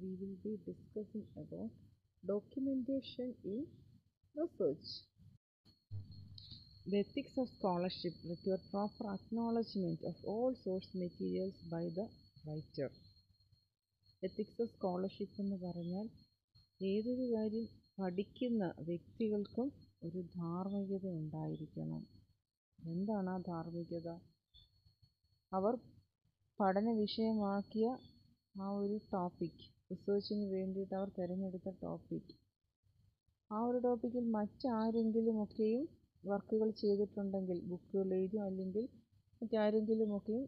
we will be discussing about documentation in research. The ethics of scholarship require proper acknowledgement of all source materials by the writer. Ethics of scholarship എന്ന് പറഞ്ഞാൽ ഏതൊരു കാര്യം പഠിക്കുന്ന വ്യക്തികൾക്കും ഒരു ധാർമ്മികത ഉണ്ടായിരിക്കണം എന്താണ് ആ ധാർമ്മികത അവർ പഠന വിഷയമാക്കിയ ആ ഒരു ടോപ്പിക് റിസർച്ചിന് വേണ്ടിയിട്ട് അവർ തിരഞ്ഞെടുത്ത ടോപ്പിക് ആ ഒരു ടോപ്പിക്കിൽ മറ്റാരെങ്കിലും മറ്റാരെങ്കിലുമൊക്കെയും വർക്കുകൾ ചെയ്തിട്ടുണ്ടെങ്കിൽ ബുക്കുകൾ എഴുതും അല്ലെങ്കിൽ മറ്റാരെങ്കിലും മറ്റാരെങ്കിലുമൊക്കെയും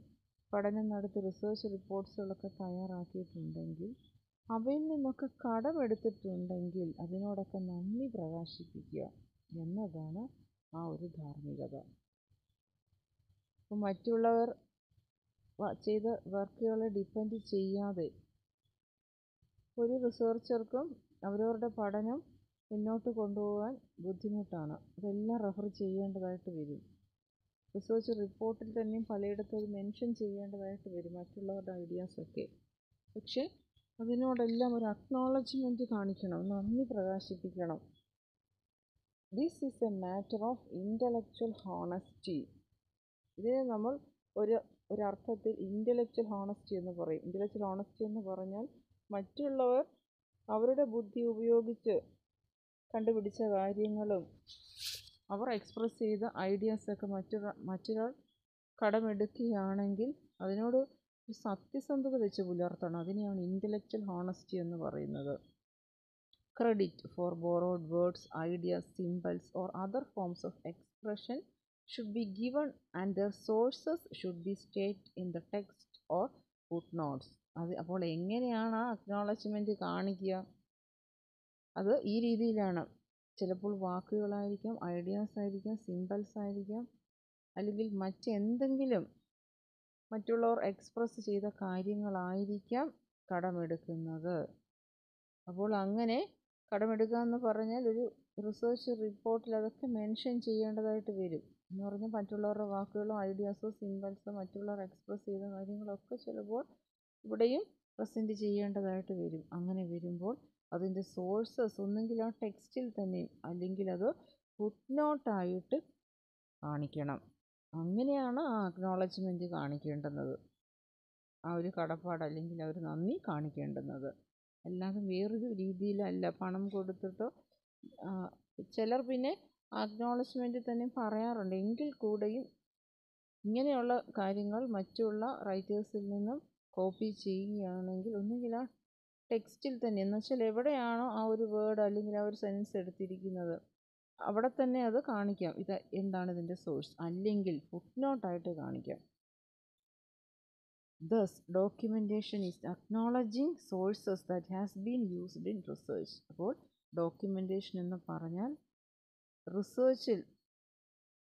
പഠനം നടത്തി റിസേർച്ച് റിപ്പോർട്ട്സുകളൊക്കെ തയ്യാറാക്കിയിട്ടുണ്ടെങ്കിൽ അവയിൽ നിന്നൊക്കെ കടമെടുത്തിട്ടുണ്ടെങ്കിൽ അതിനോടൊക്കെ നന്ദി പ്രകാശിപ്പിക്കുക എന്നതാണ് ആ ഒരു ധാർമ്മികത. മറ്റുള്ളവർ ചെയ്ത വർക്കുകളെ ഡിപ്പെൻഡ് ചെയ്യാതെ ഒരു റിസർച്ചർക്കും അവരവരുടെ പഠനം മുന്നോട്ട് കൊണ്ടുപോകാൻ ബുദ്ധിമുട്ടാണ്. അതെല്ലാം റെഫർ ചെയ്യേണ്ടതായിട്ട് വരും. റിസർച്ച് റിപ്പോർട്ടിൽ തന്നെയും പലയിടത്തും അത് മെൻഷൻ ചെയ്യേണ്ടതായിട്ട് വരും മറ്റുള്ളവരുടെ ഐഡിയാസൊക്കെ പക്ഷേ അതിനോടെല്ലാം ഒരു അക്നോളജ്മെന്റ് കാണിക്കണം നന്ദി പ്രകാശിപ്പിക്കണം. This is a matter of intellectual honesty ഇതിനെ നമ്മൾ ഒരു ഒരർത്ഥത്തിൽ ഇന്റലക്ച്വൽ ഹോണസ്റ്റി എന്ന് പറയും. ഇന്റലക്ച്വൽ ഹോണസ്റ്റി എന്ന് പറഞ്ഞാൽ മറ്റുള്ളവർ അവരുടെ ബുദ്ധി ഉപയോഗിച്ച് കണ്ടുപിടിച്ച കാര്യങ്ങളും അവർ എക്സ്പ്രസ് ചെയ്ത ഐഡിയാസൊക്കെ മറ്റൊരാൾ മറ്റൊരാൾ കടമെടുക്കുകയാണെങ്കിൽ അതിനോട് ഒരു സത്യസന്ധത വെച്ച് പുലർത്തണം. അതിനെയാണ് ഇന്റലക്ച്വൽ ഹോണസ്റ്റി എന്ന് പറയുന്നത്. Credit for borrowed words ideas symbols or other forms of expression should be given and their sources should be state in the text or footnotes അത് അപ്പോൾ എങ്ങനെയാണ് ആ അക്നോളജ്മെന്റ് കാണിക്കുക? അത് ഈ രീതിയിലാണ്. ചിലപ്പോൾ വാക്കുകളായിരിക്കാം ഐഡിയാസ് ആയിരിക്കാം സിമ്പിൾസ് ആയിരിക്കാം അല്ലെങ്കിൽ മറ്റെന്തെങ്കിലും മറ്റുള്ളവർ എക്സ്പ്രസ് ചെയ്ത കാര്യങ്ങളായിരിക്കാം കടമെടുക്കുന്നത്. അപ്പോൾ അങ്ങനെ കടമെടുക്കുക എന്ന് പറഞ്ഞാൽ ഒരു റിസർച്ച് റിപ്പോർട്ടിൽ അതൊക്കെ മെൻഷൻ ചെയ്യേണ്ടതായിട്ട് വരും. എന്ന് പറഞ്ഞാൽ മറ്റുള്ളവരുടെ വാക്കുകളോ ഐഡിയാസോ സിമ്പിൾസോ മറ്റുള്ളവർ എക്സ്പ്രസ് ചെയ്ത കാര്യങ്ങളൊക്കെ ചിലപ്പോൾ ഇവിടെയും പ്രസന്റ് ചെയ്യേണ്ടതായിട്ട് വരും. അങ്ങനെ വരുമ്പോൾ അതിന്റെ സോഴ്സസ് ഒന്നെങ്കിൽ ആ ടെക്സ്റ്റിൽ തന്നെയും അല്ലെങ്കിൽ അത് ഫുഡ് നോട്ടായിട്ട് കാണിക്കണം. അങ്ങനെയാണ് ആ അക്നോളജ്മെന്റ് കാണിക്കേണ്ടുന്നത്. ആ ഒരു കടപ്പാട് അല്ലെങ്കിൽ ആ ഒരു നന്ദി കാണിക്കേണ്ടുന്നത്. അല്ലാതെ വേറൊരു രീതിയിലല്ല പണം കൊടുത്തിട്ടോ ചിലർ പിന്നെ അക്നോളജ്മെന്റ് തന്നെ പറയാറുണ്ട്. എങ്കിൽ കൂടെയും ഇങ്ങനെയുള്ള കാര്യങ്ങൾ മറ്റുള്ള റൈറ്റേഴ്സിൽ നിന്നും കോപ്പി ചെയ്യുകയാണെങ്കിൽ ഒന്നുകിൽ ആ ടെക്സ്റ്റിൽ തന്നെ എന്ന് വെച്ചാൽ എവിടെയാണോ ആ ഒരു വേർഡ് അല്ലെങ്കിൽ ആ ഒരു സെൻസ് എടുത്തിരിക്കുന്നത് അവിടെ തന്നെ അത് കാണിക്കാം. ഇത് എന്താണ് ഇതിന്റെ സോഴ്സ്? അല്ലെങ്കിൽ ഫുട് നോട്ടായിട്ട് കാണിക്കാം. Thus documentation is acknowledging sources that has been used in research അപ്പോൾ ഡോക്യുമെന്റേഷൻ എന്ന് പറഞ്ഞാൽ റിസേർച്ചിൽ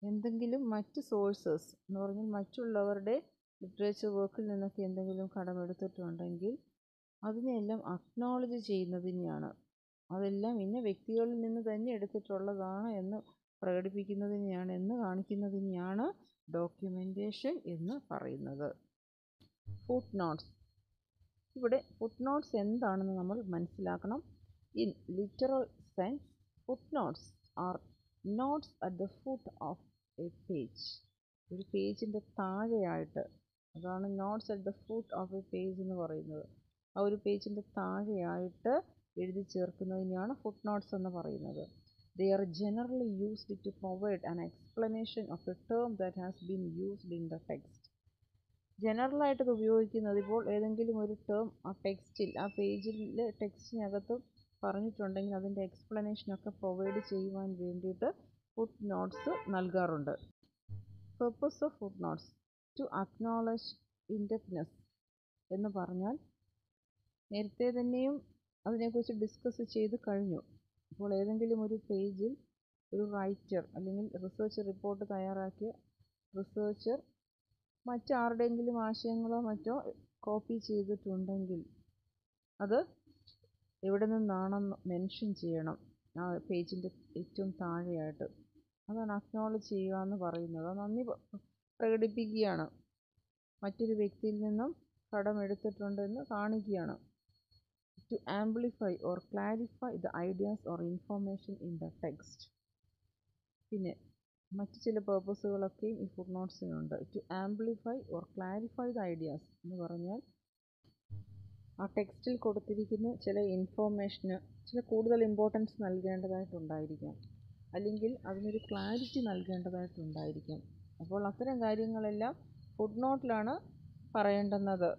എന്തെങ്കിലും മറ്റ് സോഴ്സസ് എന്ന് പറഞ്ഞാൽ മറ്റുള്ളവരുടെ ലിറ്ററേച്ചർ വർക്കിൽ നിന്നൊക്കെ എന്തെങ്കിലും കടമെടുത്തിട്ടുണ്ടെങ്കിൽ അതിനെയെല്ലാം അക്നോളജ് ചെയ്യുന്നതിനെയാണ് അതെല്ലാം ഇന്ന വ്യക്തികളിൽ നിന്ന് തന്നെ എടുത്തിട്ടുള്ളതാണ് എന്ന് പ്രകടിപ്പിക്കുന്നതിനെയാണ് എന്ന് കാണിക്കുന്നതിനെയാണ് ഡോക്യുമെന്റേഷൻ എന്ന് പറയുന്നത്. ഫുട് നോട്ട്സ് ഇവിടെ ഫുട് നോട്ട്സ് എന്താണെന്ന് നമ്മൾ മനസ്സിലാക്കണം. In literal sense footnotes are notes at the foot of a page ഒരു പേജിന്റെ താഴെയായിട്ട് അതാണ് notes at the foot of a page എന്ന് പറയുന്നത്. ആ ഒരു പേജിന്റെ താഴെയായിട്ട് എഴുതി ചേർക്കുന്നതിനെയാണ് ഫുട് നോട്ട്സ് എന്ന് പറയുന്നത്. They are generally used to provide an explanation of a term that has been used in the text ജനറലായിട്ട് ഇത് ഉപയോഗിക്കുന്നത് ഇപ്പോൾ ഏതെങ്കിലും ഒരു ടേം ആ ടെക്സ്റ്റിൽ ആ പേജിലെ ടെക്സ്റ്റിനകത്ത് പറഞ്ഞിട്ടുണ്ടെങ്കിൽ അതിന്റെ എക്സ്പ്ലനേഷനൊക്കെ പ്രൊവൈഡ് ചെയ്യുവാൻ വേണ്ടിയിട്ട് ഫുഡ് നോട്ട്സ് നൽകാറുണ്ട്. Purpose of footnotes to acknowledge indebtedness എന്ന് പറഞ്ഞാൽ നേരത്തെ തന്നെയും അതിനെക്കുറിച്ച് ഡിസ്കസ് ചെയ്ത് കഴിഞ്ഞു. അപ്പോൾ ഏതെങ്കിലും ഒരു പേജിൽ ഒരു റൈറ്റർ അല്ലെങ്കിൽ റിസർച്ച് റിപ്പോർട്ട് തയ്യാറാക്കിയ റിസർച്ചർ മറ്റാരുടെയെങ്കിലും ആശയങ്ങളോ മറ്റോ കോപ്പി ചെയ്തിട്ടുണ്ടെങ്കിൽ അത് എവിടെ നിന്നാണെന്ന് മെൻഷൻ ചെയ്യണം. ആ പേജിന്റെ ഏറ്റവും താഴെയായിട്ട്. അതാണ് അക്നോളജ് ചെയ്യുക എന്ന് പറയുന്നത്. നന്ദി. പ്രകടിപ്പിക്കുകയാണ്. മറ്റൊരു വ്യക്തിയിൽ നിന്നും കടമെടുത്തിട്ടുണ്ടെന്ന് കാണിക്കുകയാണ്. To amplify or clarify the ideas or information in the text പിന്നെ മറ്റ് ചില പേർപ്പസുകളൊക്കെയും ഈ food നോട്ട്സിനുണ്ട് to amplify or clarify the ideas എന്ന് പറഞ്ഞാൽ ആ ടെക്സ്റ്റിൽ കൊടുത്തിരിക്കുന്ന ചില ഇൻഫോർമേഷന് ചില കൂടുതൽ ഇമ്പോർട്ടൻസ് നൽകേണ്ടതായിട്ടുണ്ടായിരിക്കാം. അല്ലെങ്കിൽ അതിനൊരു ക്ലാരിറ്റി നൽകേണ്ടതായിട്ടുണ്ടായിരിക്കാം. അപ്പോൾ അത്തരം കാര്യങ്ങളെല്ലാം ഫുഡ് നോട്ടിലാണ് പറയേണ്ടുന്നത്.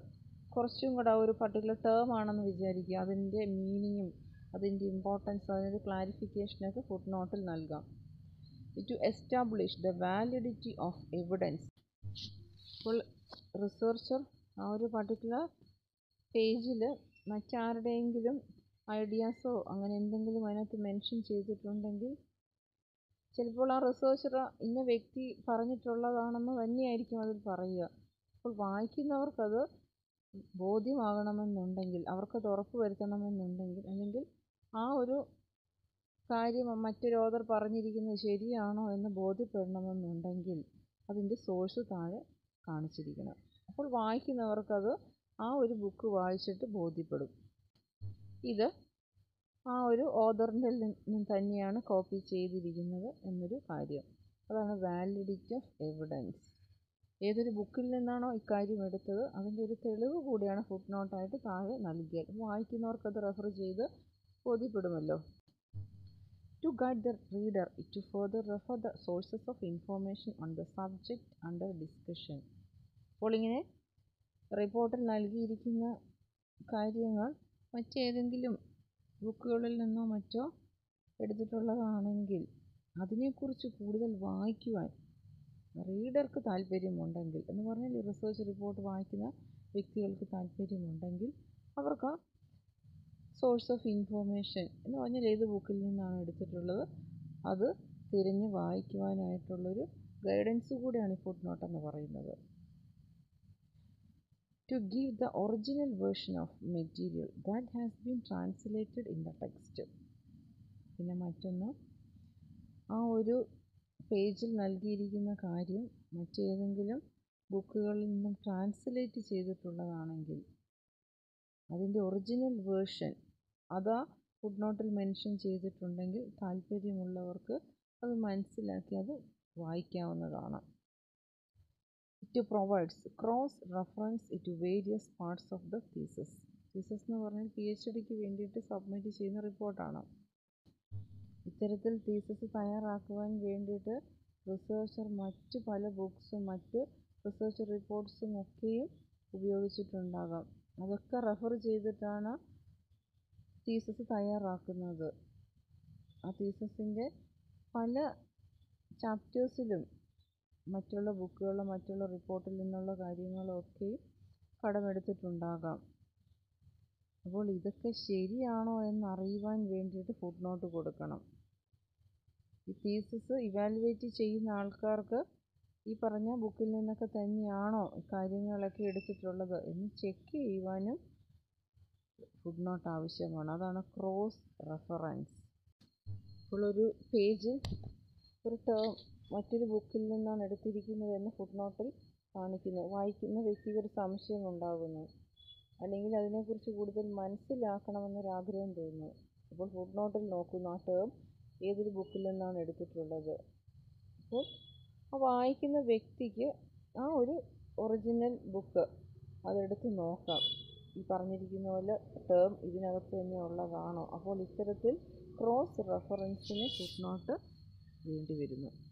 കുറച്ചും കൂടെ ഒരു പർട്ടിക്കുലർ ടേം ആണെന്ന് വിചാരിക്കുക. അതിന്റെ മീനിങ്ങും അതിന്റെ ഇമ്പോർട്ടൻസ് അതിന്റെ ക്ലാരിഫിക്കേഷനൊക്കെ ഫുഡ് നോട്ടിൽ നൽകാം. To establish the validity of evidence അപ്പോൾ റിസർച്ചർ ആ ഒരു പർട്ടിക്കുലർ പേജിൽ മറ്റാരുടെയെങ്കിലും ഐഡിയാസോ അങ്ങനെ എന്തെങ്കിലും അതിനകത്ത് മെൻഷൻ ചെയ്തിട്ടുണ്ടെങ്കിൽ ചിലപ്പോൾ ആ റിസർച്ചർ ഇന്ന വ്യക്തി പറഞ്ഞിട്ടുള്ളതാണെന്ന് തന്നെയായിരിക്കും അതിൽ പറയുക. അപ്പോൾ വായിക്കുന്നവർക്കത് ബോധ്യമാകണമെന്നുണ്ടെങ്കിൽ അവർക്കത് ഉറപ്പ് വരുത്തണമെന്നുണ്ടെങ്കിൽ അല്ലെങ്കിൽ ആ ഒരു കാര്യം മറ്റൊരു ഓതർ പറഞ്ഞിരിക്കുന്നത് ശരിയാണോ എന്ന് ബോധ്യപ്പെടണമെന്നുണ്ടെങ്കിൽ അതിന്റെ സോഴ്സ് താഴെ കാണിച്ചിരിക്കണം. അപ്പോൾ വായിക്കുന്നവർക്കത് ആ ഒരു ബുക്ക് വായിച്ചിട്ട് ബോധ്യപ്പെടും. ഇത് ആ ഒരു ഓതറിന്റെ നിന്ന് തന്നെയാണ് കോപ്പി ചെയ്തിരിക്കുന്നത് എന്നൊരു കാര്യം. അതാണ് വാലിഡിറ്റി ഓഫ് എവിഡൻസ് ഏതൊരു ബുക്കിൽ നിന്നാണോ ഇക്കാര്യം എടുത്തത് അതിന്റെ ഒരു തെളിവ് കൂടിയാണ് ഫുട് നോട്ടായിട്ട് താഴെ നൽകിയത്. വായിക്കുന്നവർക്കത് റെഫർ ചെയ്ത് ബോധ്യപ്പെടുമല്ലോ. To guide the reader to further refer the sources of information on the subject under discussion അപ്പോൾ ഇങ്ങനെ റിപ്പോർട്ടിൽ നൽകിയിരിക്കുന്ന കാര്യങ്ങൾ മറ്റേതെങ്കിലും ബുക്കുകളിൽ നിന്നോ മറ്റോ എടുത്തിട്ടുള്ളതാണെങ്കിൽ അതിനെക്കുറിച്ച് കൂടുതൽ വായിക്കുവാൻ റീഡർക്ക് താല്പര്യമുണ്ടെങ്കിൽ എന്ന് പറഞ്ഞാൽ ഈ റിസർച്ച് റിപ്പോർട്ട് വായിക്കുന്ന വ്യക്തികൾക്ക് താല്പര്യമുണ്ടെങ്കിൽ അവർക്ക് സോഴ്സ് ഓഫ് ഇൻഫോർമേഷൻ എന്ന് പറഞ്ഞാൽ ഏത് ബുക്കിൽ നിന്നാണ് എടുത്തിട്ടുള്ളത് അത് തിരഞ്ഞ് വായിക്കുവാനായിട്ടുള്ളൊരു ഗൈഡൻസ് കൂടിയാണ് ഈ എന്ന് പറയുന്നത്. To give the original version of material that has been translated in the text. പിന്നെ മറ്റൊന്ന് ആ ഒരു പേജിൽ നൽകിയിരിക്കുന്ന കാര്യം മറ്റേതെങ്കിലും ബുക്കുകളിൽ നിന്നും ട്രാൻസ്ലേറ്റ് ചെയ്തിട്ടുള്ളതാണെങ്കിൽ അതിന്റെ ഒറിജിനൽ വേർഷൻ അതാ ഫുഡ് നോട്ടിൽ മെൻഷൻ ചെയ്തിട്ടുണ്ടെങ്കിൽ താല്പര്യമുള്ളവർക്ക് അത് മനസ്സിലാക്കി അത് വായിക്കാവുന്നതാണ്. It provides cross reference to various parts of the thesis thesis എന്ന് പറഞ്ഞാൽ പി എച്ച് ഡിക്ക് വേണ്ടിയിട്ട് സബ്മിറ്റ് ചെയ്യുന്ന റിപ്പോർട്ടാണ് ഇത്തരത്തിൽ തീസസ് തയ്യാറാക്കുവാൻ വേണ്ടിയിട്ട് റിസർച്ചർ മറ്റ് പല ബുക്സും മറ്റ് റിസർച്ച് റിപ്പോർട്ട്സും ഒക്കെയും ഉപയോഗിച്ചിട്ടുണ്ടാകാം. അതൊക്കെ റെഫർ ചെയ്തിട്ടാണ് തീസസ് തയ്യാറാക്കുന്നത്. ആ തീസസിന്റെ പല ചാപ്റ്റേഴ്സിലും മറ്റുള്ള ബുക്കുകളിലും മറ്റുള്ള റിപ്പോർട്ടിൽ നിന്നുള്ള കാര്യങ്ങളൊക്കെയും കടമെടുത്തിട്ടുണ്ടാകാം. അപ്പോൾ ഇതൊക്കെ ശരിയാണോ എന്നറിയുവാൻ വേണ്ടിയിട്ട് ഫുട് നോട്ട് കൊടുക്കണം. ഈ തീസിസ് ഇവാലുവേറ്റ് ചെയ്യുന്ന ആൾക്കാർക്ക് ഈ പറഞ്ഞ ബുക്കിൽ നിന്നൊക്കെ തന്നെയാണോ കാര്യങ്ങളൊക്കെ എടുത്തിട്ടുള്ളത് എന്ന് ചെക്ക് ചെയ്യുവാനും ഫുട് നോട്ട് ആവശ്യമാണ്. അതാണ് ക്രോസ് റെഫറൻസ് അപ്പോൾ ഒരു പേജ് ഒരു ടേം മറ്റൊരു ബുക്കിൽ നിന്നാണ് എടുത്തിരിക്കുന്നത് എന്ന് ഫുട്നോട്ടിൽ കാണിക്കുന്നു. വായിക്കുന്ന വ്യക്തിക്ക് ഒരു സംശയം ഉണ്ടാകുന്നു. അല്ലെങ്കിൽ അതിനെക്കുറിച്ച് കൂടുതൽ മനസ്സിലാക്കണമെന്നൊരാഗ്രഹം തോന്നുന്നു. അപ്പോൾ ഫുട്നോട്ടിൽ നോക്കുന്നു. ആ ടേം ഏതൊരു ബുക്കിൽ നിന്നാണ് എടുത്തിട്ടുള്ളത്? അപ്പോൾ ആ വായിക്കുന്ന വ്യക്തിക്ക് ആ ഒരു ഒറിജിനൽ ബുക്ക് അതെടുത്ത് നോക്കാം. ഈ പറഞ്ഞിരിക്കുന്ന പോലെ ടേം ഇതിനകത്ത് തന്നെ ഉള്ളതാണോ? അപ്പോൾ ഇത്തരത്തിൽ ക്രോസ് റെഫറൻസിന് ഫുട്നോട്ട് വേണ്ടി വരുന്നു.